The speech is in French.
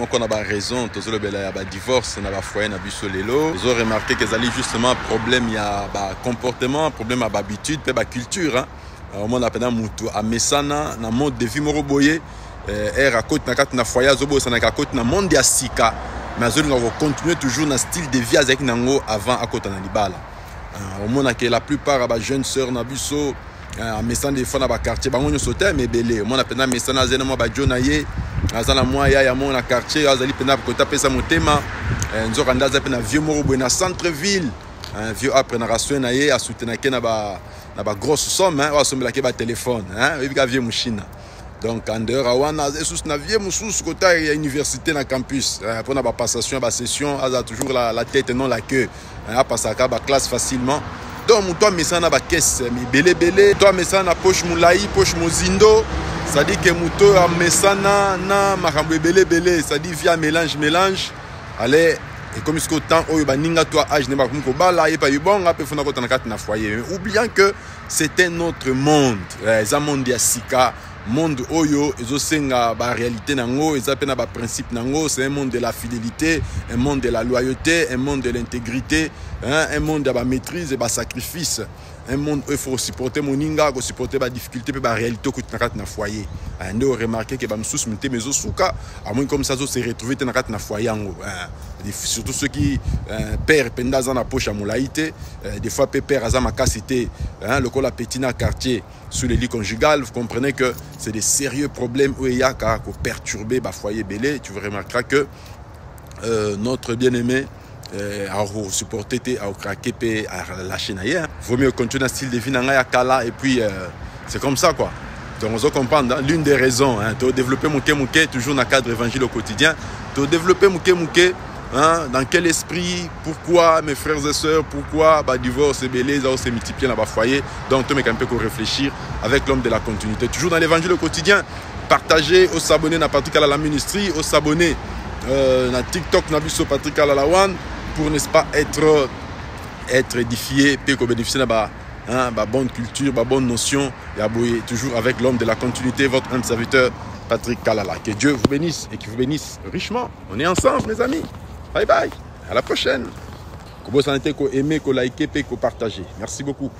moko na baraison tozolobela ya badivorce na bafoyer na biso lelo. Tozoremarke ke ezali justement problème ya bacomportement problème ya bahabitude mpe baculture omona mpena motu amesana na mode de vie moko boye. Ere akoti na kati na foyer azobosanaka akoti na monde ya sika. Mais azolinga kocontinue toujours na style de vie azalaki nango avant akota na libala omonake la plupart ya bajeune sœur na biso amesana des fois na baquartier bango nyonso te me ebele omona mpenza mesana azali na mwa bajo na ye aza na mwa ya ya moko na quartier azali mpenza kota apesa motema. Nzoka nde aza mpe na vieux moko boye na centre ville vieux aprenaka soin na ye asoutenake na bagrosse somme oyo asombelaki batelefone oyebika vieux mochina donc en dehors ya wana aza lisusu na vie mosusu kota ya université na campus. Mpona bapassation ya basession aza toujours la, la tête non la queue. Apasaka baclasse facilement. Donc moto amesana na bakese ebelebele to amesana na poche molai poche mozindo cestadire ke moto amesana na makambo ebelebele cestadire via mélange mélange. Ale ekomi sikoyo temps oyo baninga to age nde bakomi kobala ye pa yebonga mpe fona kota na kati na foyer. Oubliant que c'est un autre monde. Eza monde ya sika. Monde oyo ezosenga baréalité nango eza mpe na baprincipe nango c'est un monde de la fidélité un monde de la loyauté un monde de l'intégrité un monde ya bamaîtrise e basacrifice un monde oyo faut supporter moninga kosupporte badifficulté mpe baréalité okuti na kati na foyer. Nde oremarke ke bamosusu mitema ezosuka amoni comme ça azose retrouve te na kati na foyer yango surtout soki père mpenza aza na poche ya molai te des fois mpe père aza makasi te lokola petit na quartier sur le lit conjugal vous comprenez que c'est des sérieux problèmes oyo eyaka koperturbe bafoyer ebele tu remarqueras que euh, notre bien aimé akosupporte te akokrake mpe alâche na ye vaut mieux continuer na style de vie na ngai ya kala et puis euh, c'est comme ça quoi. Donc ozo comprendre l'une des raisons hein, todéveloppe moke moke toujours na cadre évangile au quotidien todéveloppe moke moke Hein, dans quel esprit Pourquoi, mes frères et sœurs Pourquoi bah, divorce et belé, ça se multiplie dans le foyer. Donc, tu un peu réfléchir avec l'homme de la continuité. Toujours dans l'évangile au quotidien, partagez, au s'abonner à Patrick à la ministrie, au s'abonner euh, à TikTok, Nabiso Patrick à la One, pour n'est-ce pas être, être édifié, puis qu'on bénéficie de la bonne culture, bah, bonne notion, et toujours avec l'homme de la continuité, votre un serviteur Patrick Kalala. Que Dieu vous bénisse et qu'il vous bénisse richement. On est ensemble, mes amis. Bye bye. À la prochaine. Comment ça a été aimer, liker et partager. Merci beaucoup.